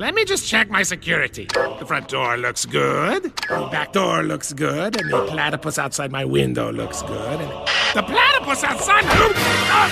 Let me just check my security. The front door looks good. The back door looks good. And the platypus outside my window looks good. And the platypus outside my... Oh!